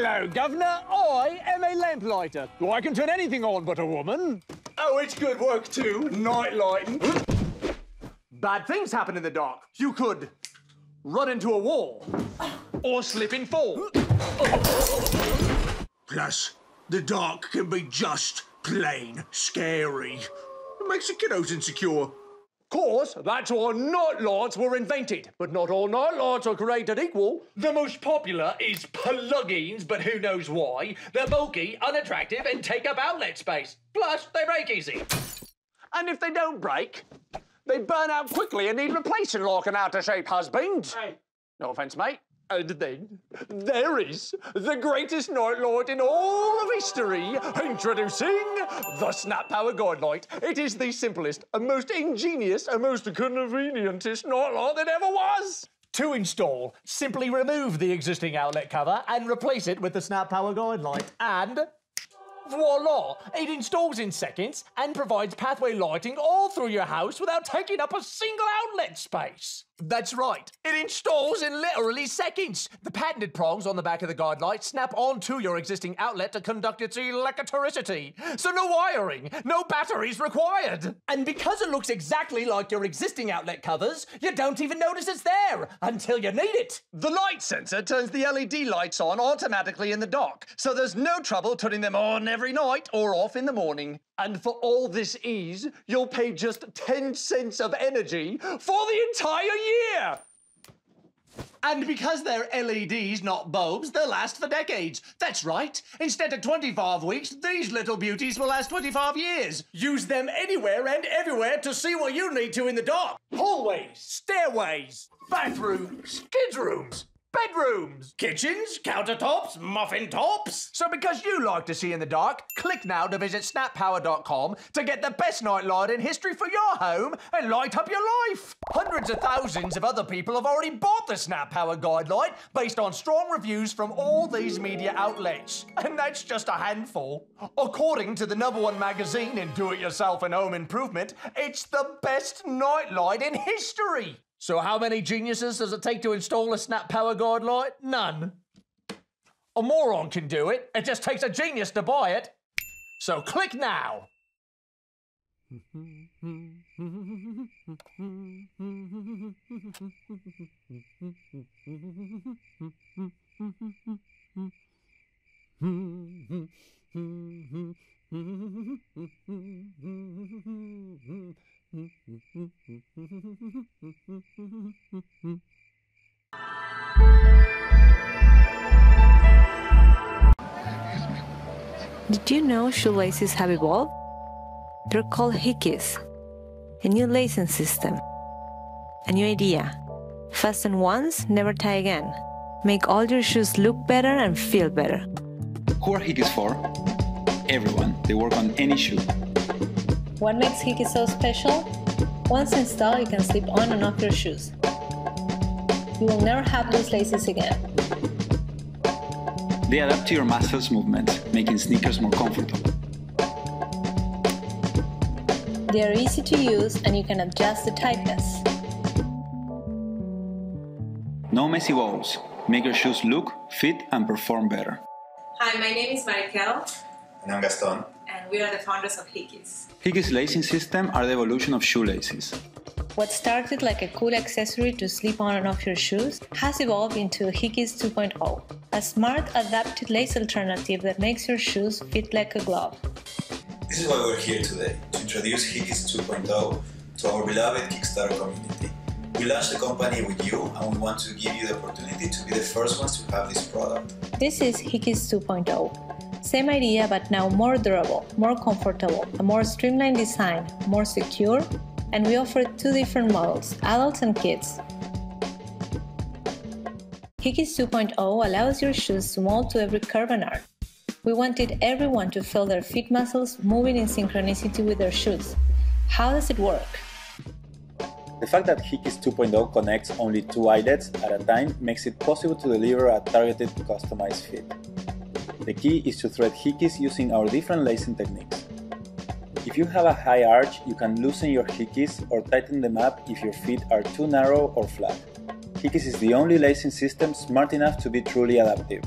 Hello, Governor. I am a lamplighter. I can turn anything on but a woman. Oh, it's good work too, night lighting. Bad things happen in the dark. You could run into a wall or slip and fall. Plus, the dark can be just plain scary. It makes the kiddos insecure. Course, that's why night lights were invented. But not all night lights are created equal. The most popular is plug-ins, but who knows why. They're bulky, unattractive, and take up outlet space. Plus, they break easy. And if they don't break, they burn out quickly and need replacing like an out-of-shape husband. Hey. No offence, mate. And then there is the greatest night light in all of history. Introducing the Snap Power Guide Light. It is the simplest, and most ingenious, and most convenientest night light that ever was. To install, simply remove the existing outlet cover and replace it with the Snap Power Guide Light. And voila! It installs in seconds and provides pathway lighting all through your house without taking up a single outlet space. That's right, it installs in literally seconds. The patented prongs on the back of the guide light snap onto your existing outlet to conduct its electricity. So no wiring, no batteries required. And because it looks exactly like your existing outlet covers, you don't even notice it's there until you need it. The light sensor turns the LED lights on automatically in the dark, so there's no trouble turning them on every night or off in the morning. And for all this ease, you'll pay just 10 cents of energy for the entire year. And because they're LEDs, not bulbs, they'll last for decades. That's right. Instead of 25 weeks, these little beauties will last 25 years. Use them anywhere and everywhere to see what you need to in the dark. Hallways, stairways, bathrooms, kids' rooms. Bedrooms, kitchens, countertops, muffin tops. So because you like to see in the dark, click now to visit snappower.com to get the best night light in history for your home and light up your life. Hundreds of thousands of other people have already bought the Snap Power Guide Light based on strong reviews from all these media outlets. And that's just a handful. According to the number one magazine in do-it-yourself and home improvement, it's the best night light in history. So how many geniuses does it take to install a Snap Power Guide light? None. A moron can do it. It just takes a genius to buy it. So click now. Did you know shoelaces have evolved? They're called Hickies, a new lacing system. A new idea. Fasten once, never tie again. Make all your shoes look better and feel better. Who are Hickies for? Everyone. They work on any shoe. What makes Hiki so special? Once installed, you can slip on and off your shoes. You will never have loose laces again. They adapt to your muscles movements, making sneakers more comfortable. They are easy to use and you can adjust the tightness. No messy woes. Make your shoes look, fit, and perform better. Hi, my name is Mariquel, And I'm Gaston. And we are the founders of Hickies. Hickies lacing system are the evolution of shoelaces. What started like a cool accessory to slip on and off your shoes has evolved into Hickies 2.0, a smart adapted lace alternative that makes your shoes fit like a glove. This is why we're here today, to introduce Hickies 2.0 to our beloved Kickstarter community. We launched the company with you and we want to give you the opportunity to be the first ones to have this product. This is Hickies 2.0. Same idea, but now more durable, more comfortable, a more streamlined design, more secure, and we offer two different models, adults and kids. Hickies 2.0 allows your shoes to mold to every curve and arc. We wanted everyone to feel their feet muscles moving in synchronicity with their shoes. How does it work? The fact that Hickies 2.0 connects only two eyelets at a time makes it possible to deliver a targeted customized fit. The key is to thread Hickies using our different lacing techniques. If you have a high arch, you can loosen your Hickies or tighten them up if your feet are too narrow or flat. Hickies is the only lacing system smart enough to be truly adaptive.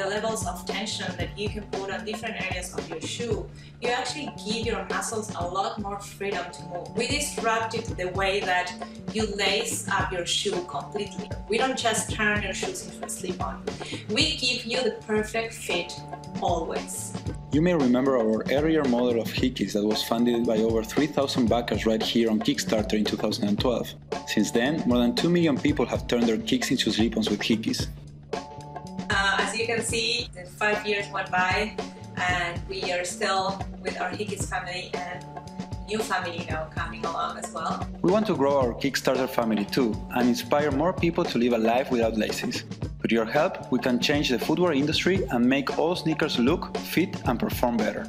The levels of tension that you can put on different areas of your shoe, you actually give your muscles a lot more freedom to move. We disrupted the way that you lace up your shoe completely. We don't just turn your shoes into a slip-on. We give you the perfect fit always. You may remember our earlier model of Hickies that was funded by over 3,000 backers right here on Kickstarter in 2012. Since then, more than 2 million people have turned their kicks into slip-ons with Hickies. As you can see, five years went by and we are still with our Hickies family and new family now coming along as well. We want to grow our Kickstarter family too and inspire more people to live a life without laces. With your help, we can change the footwear industry and make all sneakers look, fit, and perform better.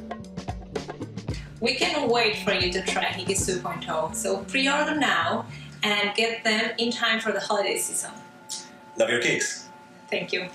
We can't wait for you to try Hickies 2.0, so pre-order now and get them in time for the holiday season. Love your kicks! Thank you.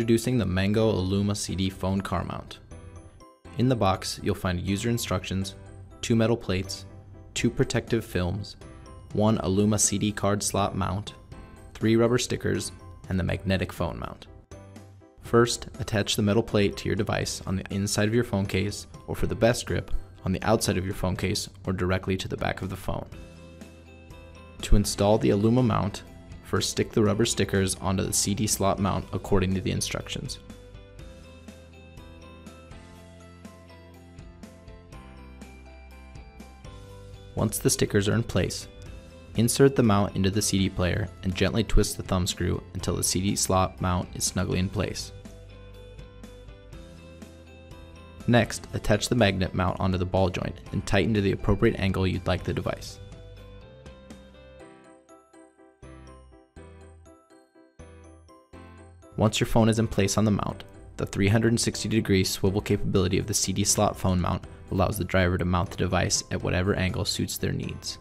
Introducing the Mengo Illuma CD phone car mount. In the box, you'll find user instructions, two metal plates, two protective films, one Illuma CD card slot mount, three rubber stickers, and the magnetic phone mount. First, attach the metal plate to your device on the inside of your phone case, or for the best grip, on the outside of your phone case or directly to the back of the phone. To install the Illuma mount, First stick the rubber stickers onto the CD slot mount according to the instructions. Once the stickers are in place, insert the mount into the CD player and gently twist the thumb screw until the CD slot mount is snugly in place. Next, attach the magnet mount onto the ball joint and tighten to the appropriate angle you'd like the device. Once your phone is in place on the mount, the 360 degree swivel capability of the CD slot phone mount allows the driver to mount the device at whatever angle suits their needs.